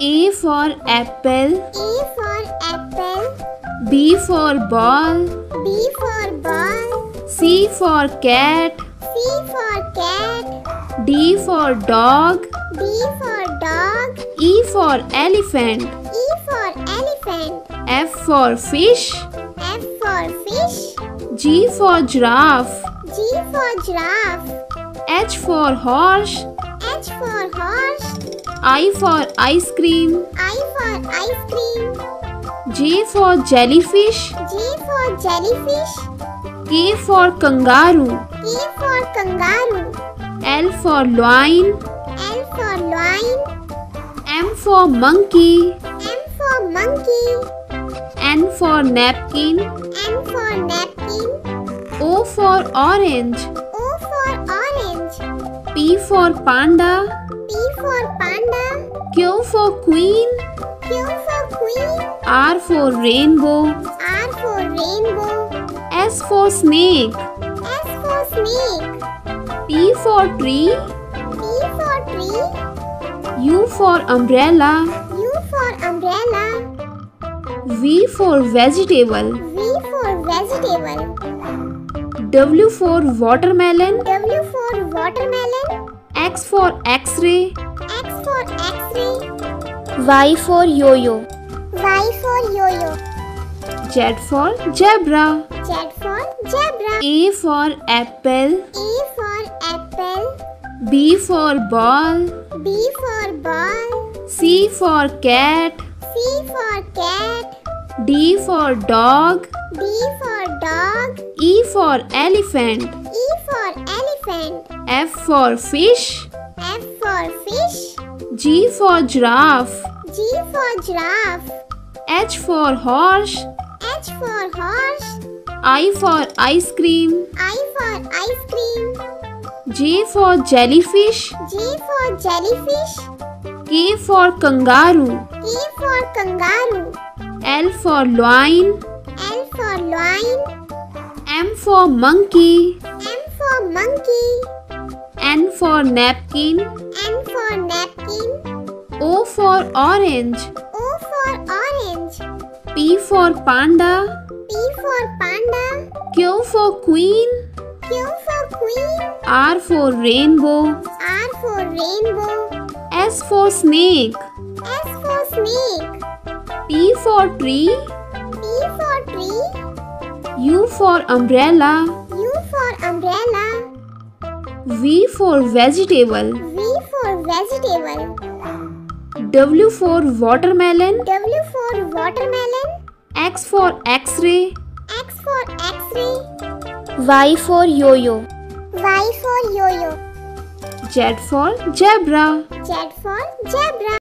A for apple. A for apple. B for ball. B for ball. C for cat. C for cat. D for dog. D for dog. E for elephant. E for elephant. F for fish. F for fish. G for giraffe. G for giraffe. H for horse. H for horse. I for ice cream. I for ice cream. J for jellyfish. J for jellyfish. K for kangaroo. K for kangaroo. L for lion. L for lion. M for monkey. M for monkey. N for napkin. N for napkin. O for orange. O for orange. P for panda. For panda. Q for queen. Q for queen. R for rainbow. R for rainbow. S for snake. S for snake. T for tree. T for tree. U for umbrella. U for umbrella. V for vegetable. V for vegetable. W for watermelon. W for watermelon. X for x-ray. X for x-ray. Y for yo-yo. Y for yo-yo. Z for zebra. Z for zebra. A for apple. A for apple. B for ball. B for ball. C for cat. C for cat. D for dog. D for dog. E for elephant. E for elephant. F for fish. F for fish. G for giraffe. G for giraffe. H for horse. H for horse. I for ice cream. I for ice cream. J for jellyfish. J for jellyfish. K for kangaroo. K for kangaroo. L for lion. L for lion. M for monkey. M for monkey. N for napkin. N for napkin. O for orange. O for orange. P for panda. P for panda. Q for queen. Q for queen. R for rainbow. R for rainbow. S for snake. S for snake. T for tree. T for tree. U for umbrella. U for umbrella. V for vegetable. V for vegetable. W for watermelon. W for watermelon. X for x-ray. X for x-ray. Y for yo-yo. Y for yo-yo. Z for zebra. Z for zebra.